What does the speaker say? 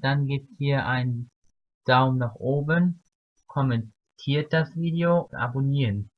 dann gebt hier einen Daumen nach oben, kommentiert das Video und abonnieren.